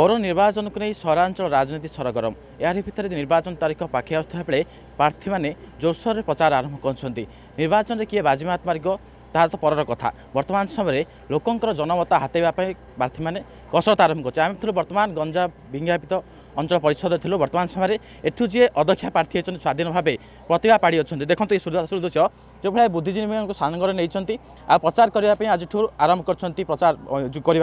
পৌর নির্বাচনକୁ ନେଇ ସହରାଞ୍ଚଳ ରାଜନୀତି ସରଗରମ ଏହାରି ଭିତରେ ନିର୍ବାଚନ ତାରିଖ ପାଖେଇ ଆସୁଥିବା ବେଳେ ପ୍ରାର୍ଥୀମାନେ ଜୋରସୋରରେ ପ୍ରଚାର ଆରମ୍ଭ କରୁଛନ୍ତି ନିର୍ବାଚନରେ କିଏ ବାଜିମାତ ମାରିବ ତାହା ତ ପରର କଥା ବର୍ତ୍ତମାନ ସମୟରେ ଲୋକଙ୍କର ଜନମତ ହାତେଇବା ପାଇଁ ପ୍ରାର୍ଥୀମାନେ କସରତ ଆରମ୍ଭ କରୁଛି ଆମେ ଥିଲୁ ବର୍ତ୍ତମାନ ଗଞ୍ଜା ବିଙ୍ଗାପିତ অঞ্চল পরিষদ লু বর্তমান সময় এটু যে অধ্যক্ষা প্রার্থী হয়েছেন স্বাধীন ভাবে প্রতিভা পাড়ি অনেক দেখুন এই সূর্যদৃশ্য যেভাবে বুদ্ধিজীবী সানগরে নিয়েছেন আচার করা আজ আরম্ভ করছেন প্রচার করা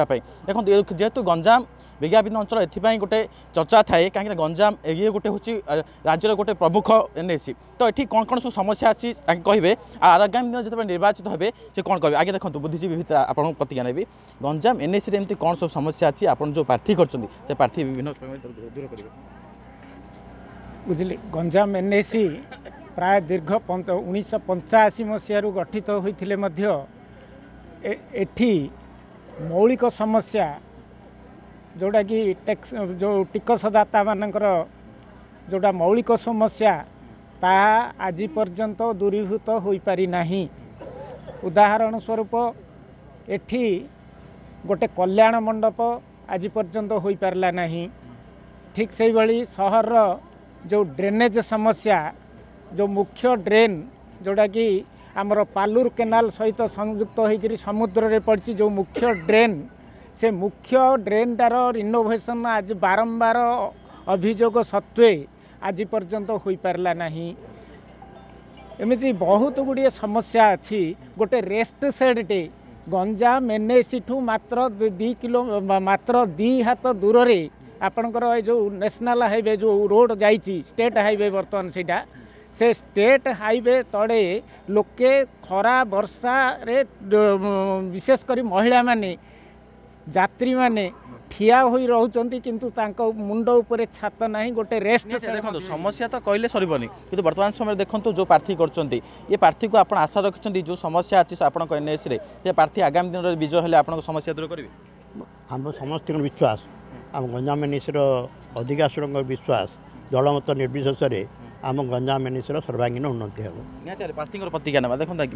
দেখুন যেহেতু গঞ্জাম বিজ্ঞাপিত অঞ্চল এপাই গোটে চর্চা থাকে কিনা গঞ্জাম ইয়ে গোটে হচ্ছে রাজ্যের গোটে প্রমুখ এনএসি তো এটি কম কম সব সমস্যা আছে তাকে কহবে আগামী দিন যেত নির্বাচিত হবে সে কম করবে আগে দেখুন বুদ্ধিজীবী ভিতরে আপনার প্রতিজ্ঞা নেবি গঞ্জাম এনএসি এমনি কম সব সমস্যা আছে আপনার যে প্রার্থী করছেন সে প্রার্থী বিভিন্ন ଦୂର କରିବେ ବୁଝିଲି ଗଞ୍ଜାମ ଏନ୍ଏସି ପ୍ରାୟ ଦୀର୍ଘ ଉଣେଇଶହ ପଞ୍ଚାଅଶୀ ମସିହାରୁ ଗଠିତ ହୋଇଥିଲେ ମଧ୍ୟ ଏଠି ମୌଳିକ ସମସ୍ୟା ଯେଉଁଟାକି ଟେକ୍ସ ଯେଉଁ ଟିକସଦାତାମାନଙ୍କର ଯେଉଁଟା ମୌଳିକ ସମସ୍ୟା ତାହା ଆଜି ପର୍ଯ୍ୟନ୍ତ ଦୂରୀଭୂତ ହୋଇପାରିନାହିଁ ଉଦାହରଣ ସ୍ୱରୂପ ଏଠି ଗୋଟେ କଲ୍ୟାଣ ମଣ୍ଡପ ଆଜି ପର୍ଯ୍ୟନ୍ତ ହୋଇପାରିଲା ନାହିଁ ଠିକ୍ ସେଇଭଳି ସହରର ଯେଉଁ ଡ୍ରେନେଜ୍ ସମସ୍ୟା ଯେଉଁ ମୁଖ୍ୟ ଡ୍ରେନ୍ ଯେଉଁଟାକି ଆମର ପାଲୁର କେନାଲ ସହିତ ସଂଯୁକ୍ତ ହୋଇକରି ସମୁଦ୍ରରେ ପଡ଼ିଛି ଯେଉଁ ମୁଖ୍ୟ ଡ୍ରେନ୍ ସେ ମୁଖ୍ୟ ଡ୍ରେନ୍ଟାର ରିନୋଭେସନ୍ ଆଜି ବାରମ୍ବାର ଅଭିଯୋଗ ସତ୍ତ୍ୱେ ଆଜି ପର୍ଯ୍ୟନ୍ତ ହୋଇପାରିଲା ନାହିଁ ଏମିତି ବହୁତ ଗୁଡ଼ିଏ ସମସ୍ୟା ଅଛି ଗୋଟେ ରେଷ୍ଟ ସେଡ଼୍ଟେ ଗଞ୍ଜାମ ଏନ୍ଏସିଠୁ ମାତ୍ର ଦୁଇ କିଲୋ ମାତ୍ର ଦୁଇ ହାତ ଦୂରରେ ଆପଣଙ୍କର ଏ ଯେଉଁ ନ୍ୟାସନାଲ୍ ହାଇୱେ ଯେଉଁ ରୋଡ଼ ଯାଇଛି ଷ୍ଟେଟ୍ ହାଇୱେ ବର୍ତ୍ତମାନ ସେଇଟା ସେ ଷ୍ଟେଟ୍ ହାଇୱେ ତଳେ ଲୋକେ ଖରା ବର୍ଷାରେ ବିଶେଷ କରି ମହିଳାମାନେ ଯାତ୍ରୀମାନେ ଠିଆ ହୋଇ ରହୁଛନ୍ତି କିନ୍ତୁ ତାଙ୍କ ମୁଣ୍ଡ ଉପରେ ଛାତ ନାହିଁ ଗୋଟେ ରେଷ୍ଟ ଦେଖନ୍ତୁ ସମସ୍ୟା ତ କହିଲେ ସରିବନି କିନ୍ତୁ ବର୍ତ୍ତମାନ ସମୟରେ ଦେଖନ୍ତୁ ଯେଉଁ ପ୍ରାର୍ଥୀ କରୁଛନ୍ତି ଏ ପ୍ରାର୍ଥୀକୁ ଆପଣ ଆଶା ରଖିଛନ୍ତି ଯେଉଁ ସମସ୍ୟା ଅଛି ଆପଣଙ୍କ ଏନ୍ଏସ୍ରେ ସେ ପ୍ରାର୍ଥୀ ଆଗାମୀ ଦିନରେ ବିଜୟ ହେଲେ ଆପଣଙ୍କ ସମସ୍ୟା ଦୂର କରିବେ विश्वास आम गस र अधिकारको विश्वास जलमत निर्शेषामिस र सर्वाङ्गण उन्नति हौ त प्रार्थी प्रतिज्ञ नर्तमान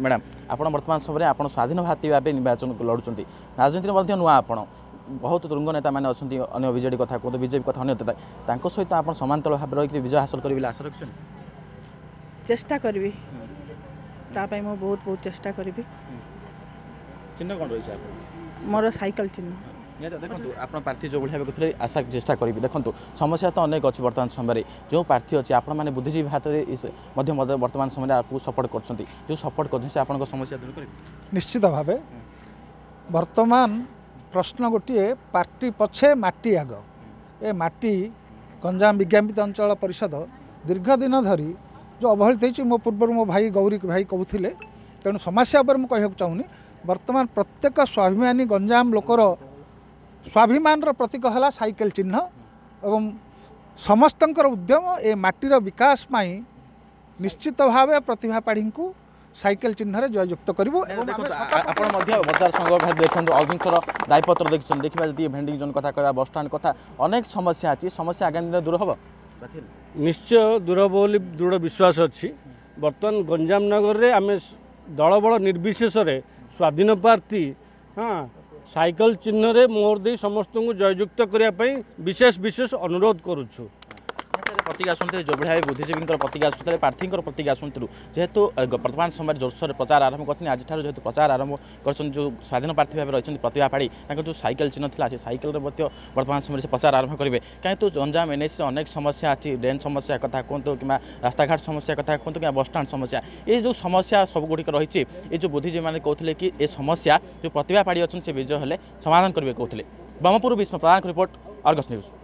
समयमा आउँछ स्वाधीन भाती भाइ निर्वाचन लडुन्छ राजनीति नपो बहुत तुरङ्ग नेता मजेडी कथा कि विजेपि कथा अन्यता सहित आमा विजय हासल गरिकै आशा राख्छु चेष्टा कि तपाईँ मोर चिह्नु चिन्ह ନିହାତି ଦେଖନ୍ତୁ ଆପଣ ପ୍ରାର୍ଥୀ ଯେଉଁଭଳି ହେବାକୁ ଥିଲେ ଆଶା ଚେଷ୍ଟା କରିବି ଦେଖନ୍ତୁ ସମସ୍ୟା ତ ଅନେକ ଅଛି ବର୍ତ୍ତମାନ ସମୟରେ ଯେଉଁ ପ୍ରାର୍ଥୀ ଅଛି ଆପଣମାନେ ବୁଦ୍ଧିଜୀବୀ ହାତରେ ମଧ୍ୟ ବର୍ତ୍ତମାନ ସମୟରେ ଆପଣଙ୍କୁ ସପୋର୍ଟ କରୁଛନ୍ତି ଯେଉଁ ସପୋର୍ଟ କରୁଛନ୍ତି ସେ ଆପଣଙ୍କ ସମସ୍ୟା ଦୂର କରିବେ ନିଶ୍ଚିତ ଭାବେ ବର୍ତ୍ତମାନ ପ୍ରଶ୍ନ ଗୋଟିଏ ପାର୍ଟି ପଛେ ମାଟି ଆଗ ଏ ମାଟି ଗଞ୍ଜାମ ବିଜ୍ଞାପିତ ଅଞ୍ଚଳ ପରିଷଦ ଦୀର୍ଘ ଦିନ ଧରି ଯେଉଁ ଅବହେଳିତ ହେଇଛି ମୋ ପୂର୍ବରୁ ମୋ ଭାଇ ଗୌରୀ ଭାଇ କହୁଥିଲେ ତେଣୁ ସମସ୍ୟା ଉପରେ ମୁଁ କହିବାକୁ ଚାହୁଁନି ବର୍ତ୍ତମାନ ପ୍ରତ୍ୟେକ ସ୍ୱାଭିମାନୀ ଗଞ୍ଜାମ ଲୋକର ସ୍ୱାଭିମାନର ପ୍ରତୀକ ହେଲା ସାଇକେଲ ଚିହ୍ନ ଏବଂ ସମସ୍ତଙ୍କର ଉଦ୍ୟମ ଏ ମାଟିର ବିକାଶ ପାଇଁ ନିଶ୍ଚିତ ଭାବେ ପ୍ରତିଭା ପାଢ଼ୀଙ୍କୁ ସାଇକେଲ ଚିହ୍ନରେ ଜୟଯୁକ୍ତ କରିବୁ ଆପଣ ମଧ୍ୟ ବଜାର ସଂଘ ଦେଖନ୍ତୁ ଅଗ୍ନିଙ୍କର ଦାୟୀପତ୍ର ଦେଖିଛନ୍ତି ଦେଖିବା ଯଦି ଭେଣ୍ଡିଂ ଜୋନ୍ କଥା କହିବା ବସ୍ଷ୍ଟାଣ୍ଡ କଥା ଅନେକ ସମସ୍ୟା ଅଛି ସମସ୍ୟା ଆଗାମୀ ଦିନରେ ଦୂର ହେବ ନିଶ୍ଚୟ ଦୂର ହେବ ବୋଲି ଦୃଢ଼ ବିଶ୍ୱାସ ଅଛି ବର୍ତ୍ତମାନ ଗଞ୍ଜାମ ନଗରରେ ଆମେ ଦଳବଳ ନିର୍ବିଶେଷରେ ସ୍ୱାଧୀନ ପ୍ରାର୍ଥୀ ହଁ ସାଇକେଲ ଚିହ୍ନରେ ମୋହର ଦେଇ ସମସ୍ତଙ୍କୁ ଜୟଯୁକ୍ତ କରିବା ପାଇଁ ବିଶେଷ ବିଶେଷ ଅନୁରୋଧ କରୁଛୁ প্রতীক আসুন যেভাবে ভাবে বুদ্ধিজীবী প্রতীক আসুলে প্রার্থী প্রতীক আসুন যেহেতু বর্তমান সময় জোরসোরে প্রচার আরম্ভ করছেন আজ ঠার যেহেতু প্রচার আরম্ভ করছেন যে স্বাধীন প্রার্থী ভাবে রয়েছেন প্রতিভা পাড়ি তাঁর যে সাইকেল চিহ্ন লা সে সাইকেলের মধ্যে বর্তমান সময় সে প্রচার আরম্ভ করবে কিন্তু গঞ্জাম এনএসি অনেক সমস্যা আছে ড্রেন সমস্যা কথা কুহতু কিংবা রাস্তাঘাট সমস্যা কথা কুহতু কিংবা বসষ্টাণ্ড সমস্যা এই যে সমস্যা সবুগুড়ি রয়েছে এই যে বুদ্ধিজীবী মানে কৌলে কি এ সমস্যা যে প্রতিভা পাড়ি অনেক সে বিজয় হলে সমাধান করবে কৌলে ব্রহ্মপুর বিষ্ণু প্রধান রিপোর্ট অর্গস নিউজ